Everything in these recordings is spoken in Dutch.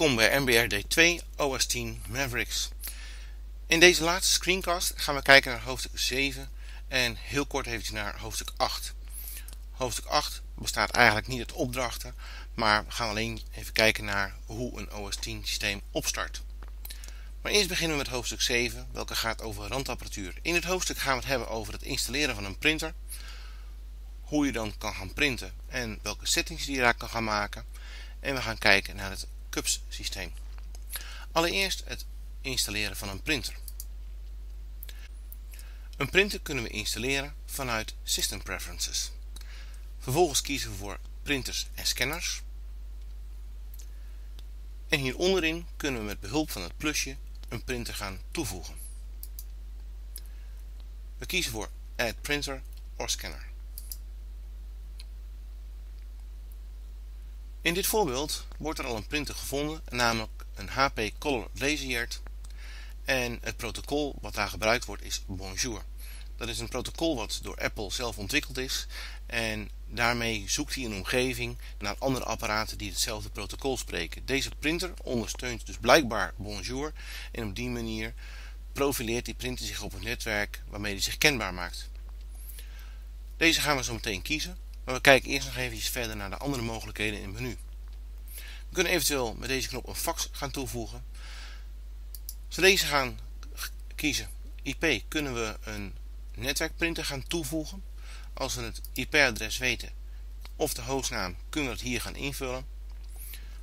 Welkom bij MBRD 2 OS 10 Mavericks. In deze laatste screencast gaan we kijken naar hoofdstuk 7 en heel kort eventjes naar hoofdstuk 8. Hoofdstuk 8 bestaat eigenlijk niet uit opdrachten, maar we gaan alleen even kijken naar hoe een OS 10 systeem opstart. Maar eerst beginnen we met hoofdstuk 7, welke gaat over randapparatuur. In dit hoofdstuk gaan we het hebben over het installeren van een printer, hoe je dan kan gaan printen en welke settings je daar kan gaan maken. En we gaan kijken naar het CUPS systeem. Allereerst het installeren van een printer. Een printer kunnen we installeren vanuit System Preferences. Vervolgens kiezen we voor printers en scanners. En hier onderin kunnen we met behulp van het plusje een printer gaan toevoegen. We kiezen voor Add Printer or Scanner. In dit voorbeeld wordt er al een printer gevonden, namelijk een HP Color Laserjet. En het protocol wat daar gebruikt wordt is Bonjour. Dat is een protocol wat door Apple zelf ontwikkeld is. En daarmee zoekt hij een omgeving naar andere apparaten die hetzelfde protocol spreken. Deze printer ondersteunt dus blijkbaar Bonjour. En op die manier profileert die printer zich op het netwerk waarmee hij zich kenbaar maakt. Deze gaan we zo meteen kiezen. Maar we kijken eerst nog even verder naar de andere mogelijkheden in het menu. We kunnen eventueel met deze knop een fax gaan toevoegen. Als we deze gaan kiezen, IP, kunnen we een netwerkprinter gaan toevoegen. Als we het IP-adres weten of de hostnaam, kunnen we dat hier gaan invullen.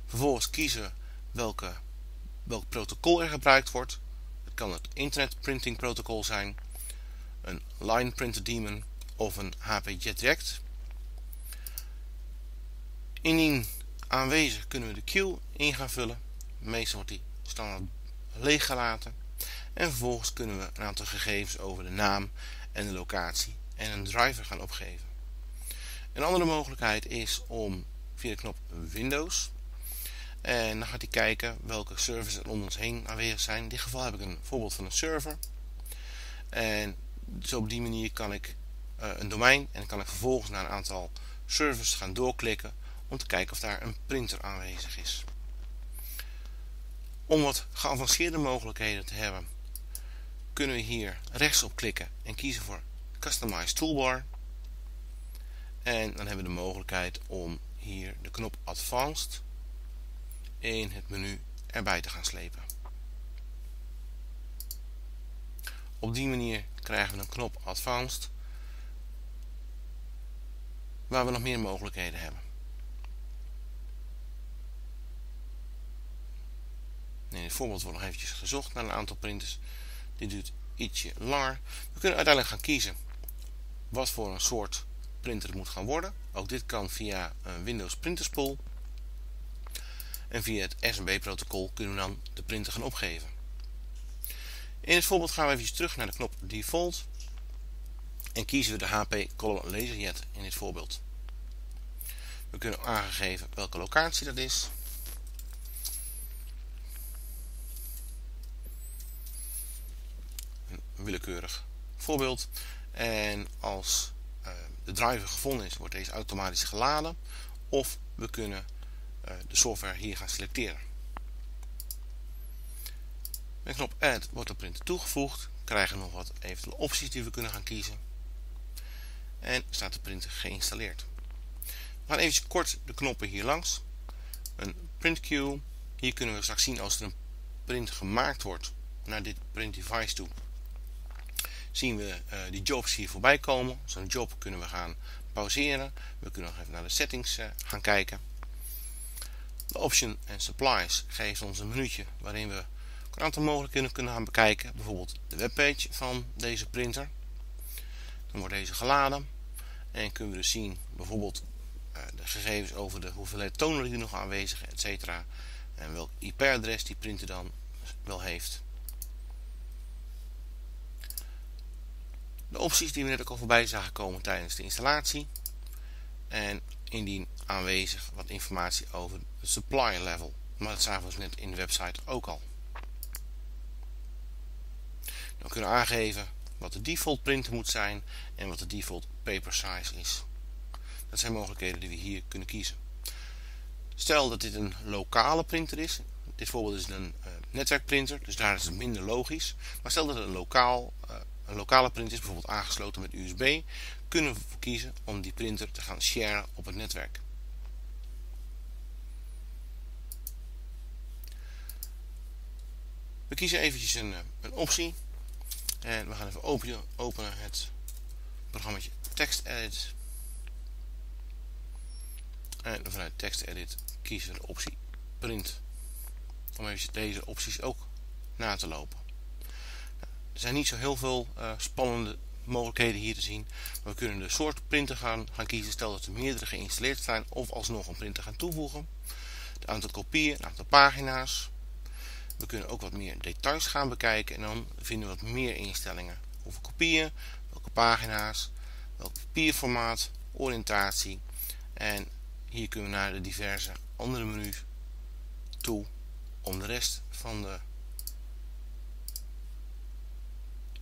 Vervolgens kiezen we welke, welk protocol er gebruikt wordt. Het kan het Internet Printing Protocol zijn, een Line Printer Daemon of een HP Jet Direct. Indien aanwezig kunnen we de queue in gaan vullen. Meestal wordt die standaard leeg gelaten. En vervolgens kunnen we een aantal gegevens over de naam en de locatie en een driver gaan opgeven. Een andere mogelijkheid is om via de knop Windows. En dan gaat hij kijken welke servers er om ons heen aanwezig zijn. In dit geval heb ik een voorbeeld van een server. En zo op die manier kan ik uh, een domein en kan ik vervolgens naar een aantal servers gaan doorklikken om te kijken of daar een printer aanwezig is. Om wat geavanceerde mogelijkheden te hebben, kunnen we hier rechtsop klikken en kiezen voor Customize Toolbar. En dan hebben we de mogelijkheid om hier de knop Advanced in het menu erbij te gaan slepen. Op die manier krijgen we een knop Advanced waar we nog meer mogelijkheden hebben. Dit voorbeeld wordt nog eventjes gezocht naar een aantal printers. Dit duurt ietsje langer. We kunnen uiteindelijk gaan kiezen wat voor een soort printer het moet gaan worden. Ook dit kan via een Windows Printerspool. En via het SMB protocol kunnen we dan de printer gaan opgeven. In het voorbeeld gaan we even terug naar de knop Default. En kiezen we de HP Color Laserjet in dit voorbeeld. We kunnen aangeven welke locatie dat is. Willekeurig voorbeeld. En als uh, de driver gevonden is, wordt deze automatisch geladen. Of we kunnen uh, de software hier gaan selecteren. Met knop Add wordt de printer toegevoegd. Krijgen we nog wat eventuele opties die we kunnen gaan kiezen. En staat de printer geïnstalleerd. We gaan even kort de knoppen hier langs. Een print queue. Hier kunnen we straks zien als er een print gemaakt wordt naar dit print device toe zien we uh, die jobs hier voorbij komen. Zo'n job kunnen we gaan pauzeren. We kunnen nog even naar de settings uh, gaan kijken. De option en supplies geeft ons een minuutje waarin we een aantal mogelijkheden kunnen gaan bekijken. Bijvoorbeeld de webpage van deze printer. Dan wordt deze geladen. En kunnen we dus zien bijvoorbeeld uh, de gegevens over de hoeveelheid toner die nog aanwezig is, etc. En welk IP-adres die printer dan wel heeft. De opties die we net ook al voorbij zagen komen tijdens de installatie. En indien aanwezig wat informatie over het supply level. Maar dat zagen we dus net in de website ook al. Dan kunnen we aangeven wat de default printer moet zijn en wat de default paper size is. Dat zijn mogelijkheden die we hier kunnen kiezen. Stel dat dit een lokale printer is, Dit voorbeeld is een uh, netwerkprinter, dus daar is het minder logisch. Maar stel dat het een, lokaal, uh, een lokale printer is, bijvoorbeeld aangesloten met USB, kunnen we kiezen om die printer te gaan sharen op het netwerk. We kiezen eventjes een, een optie en we gaan even openen, openen het programma TextEdit. En vanuit TextEdit kiezen we de optie Print. Om even deze opties ook na te lopen. Er zijn niet zo heel veel uh, spannende mogelijkheden hier te zien. Maar we kunnen de soort printer gaan, gaan kiezen. Stel dat er meerdere geïnstalleerd zijn. Of alsnog een printer gaan toevoegen. Het aantal kopieën, het aantal pagina's. We kunnen ook wat meer details gaan bekijken. En dan vinden we wat meer instellingen. Hoeveel kopieën, welke pagina's, welk papierformaat, oriëntatie. En hier kunnen we naar de diverse andere menus toe om de rest van de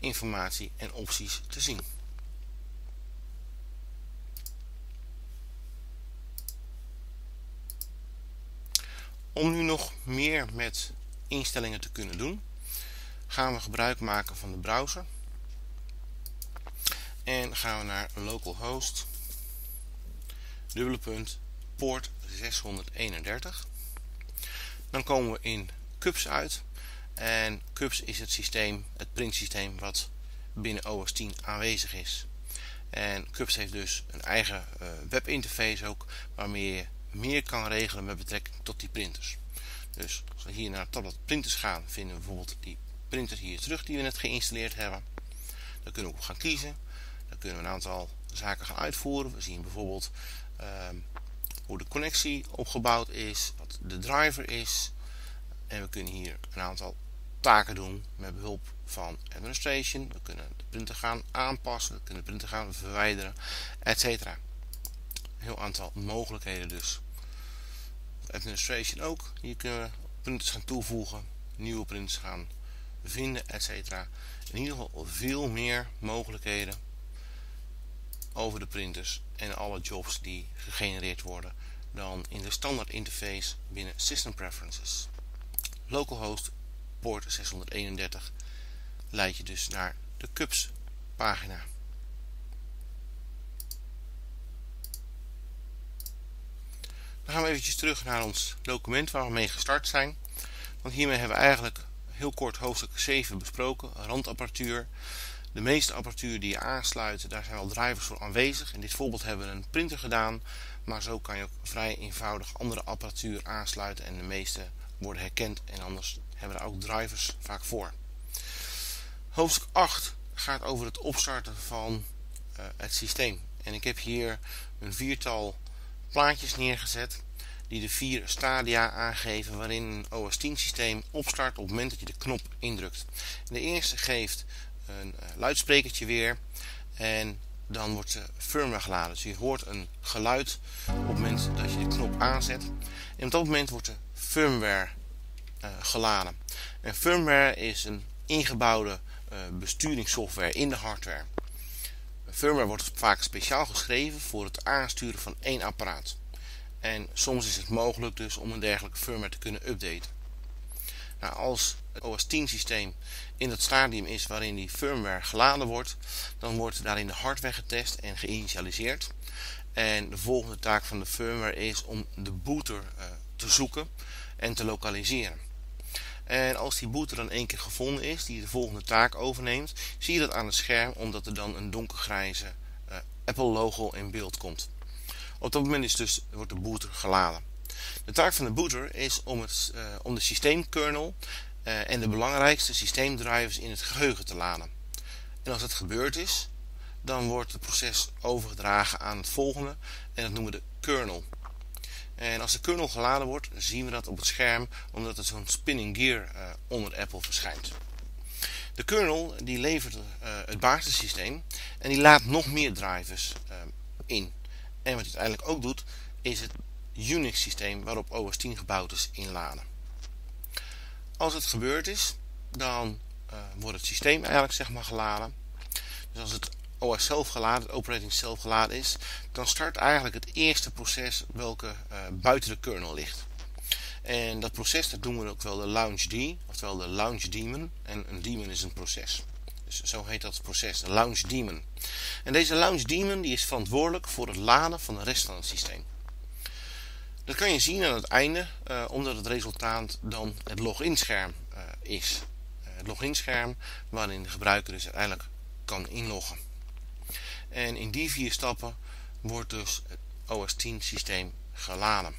informatie en opties te zien. Om nu nog meer met instellingen te kunnen doen, gaan we gebruik maken van de browser. En gaan we naar localhost, dubbele punt, poort 631. Dan komen we in CUPS uit. En CUPS is het systeem, het printsysteem wat binnen OS 10 aanwezig is. En CUPS heeft dus een eigen uh, webinterface ook, waarmee je meer kan regelen met betrekking tot die printers. Dus als we hier naar tablet printers gaan, vinden we bijvoorbeeld die printer hier terug die we net geïnstalleerd hebben. Dan kunnen we ook gaan kiezen. Dan kunnen we een aantal zaken gaan uitvoeren. We zien bijvoorbeeld um, hoe de connectie opgebouwd is, wat de driver is. En we kunnen hier een aantal taken doen met behulp van administration. We kunnen de printer gaan aanpassen, we kunnen de printer gaan verwijderen, etc. Een heel aantal mogelijkheden dus. Administration ook. Hier kunnen we printers gaan toevoegen, nieuwe printers gaan vinden, etc. In ieder geval veel meer mogelijkheden over de printers en alle jobs die gegenereerd worden dan in de standaard interface binnen System Preferences. Localhost poort 631 leidt je dus naar de CUPS pagina. Dan gaan we eventjes terug naar ons document waar we mee gestart zijn. Want hiermee hebben we eigenlijk heel kort hoofdstuk 7 besproken, randapparatuur. De meeste apparatuur die je aansluit, daar zijn wel drivers voor aanwezig. In dit voorbeeld hebben we een printer gedaan, maar zo kan je ook vrij eenvoudig andere apparatuur aansluiten en de meeste worden herkend en anders hebben daar ook drivers vaak voor. Hoofdstuk 8 gaat over het opstarten van uh, het systeem. En ik heb hier een viertal plaatjes neergezet die de vier stadia aangeven waarin een OS 10 systeem opstart op het moment dat je de knop indrukt. De eerste geeft een uh, luidsprekertje weer en dan wordt de firmware geladen. Dus je hoort een geluid op het moment dat je de knop aanzet. En op dat moment wordt de firmware geladen. En firmware is een ingebouwde uh, besturingssoftware in de hardware. Firmware wordt vaak speciaal geschreven voor het aansturen van één apparaat. En soms is het mogelijk dus om een dergelijke firmware te kunnen updaten. Nou, als het OS 10 systeem in het stadium is waarin die firmware geladen wordt, dan wordt daarin de hardware getest en geïnitialiseerd. En de volgende taak van de firmware is om de booter uh, te zoeken en te lokaliseren. En als die booter dan één keer gevonden is, die de volgende taak overneemt, zie je dat aan het scherm, omdat er dan een donkergrijze uh, Apple logo in beeld komt. Op dat moment is dus, wordt de booter geladen. De taak van de booter is om, het, uh, om de systeemkernel uh, en de belangrijkste systeemdrivers in het geheugen te laden. En als dat gebeurd is, dan wordt het proces overgedragen aan het volgende en dat noemen we de kernel. En als de kernel geladen wordt, zien we dat op het scherm omdat er zo'n spinning gear uh, onder Apple verschijnt. De kernel die levert uh, het basissysteem en die laat nog meer drivers uh, in. En wat hij uiteindelijk ook doet, is het Unix systeem waarop OS 10 gebouwd is inladen. Als het gebeurd is, dan wordt het systeem eigenlijk zeg maar geladen. Dus als het OS zelf geladen, het operating zelf geladen is, dan start eigenlijk het eerste proces welke uh, buiten de kernel ligt. En dat proces dat noemen we ook wel de launch D, oftewel de launch daemon. En een daemon is een proces. Dus zo heet dat proces, de launch daemon. En deze launch daemon die is verantwoordelijk voor het laden van de rest van het systeem. Dat kan je zien aan het einde, uh, omdat het resultaat dan het login scherm uh, is. Het login scherm waarin de gebruiker dus uiteindelijk kan inloggen. En in die vier stappen wordt dus het OS 10 systeem geladen.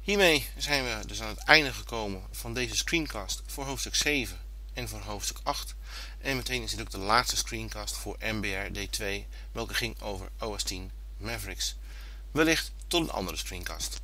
Hiermee zijn we dus aan het einde gekomen van deze screencast voor hoofdstuk 7 en voor hoofdstuk 8. En meteen is dit ook de laatste screencast voor MBR D2, welke ging over OS 10 Mavericks. Wellicht tot een andere screencast.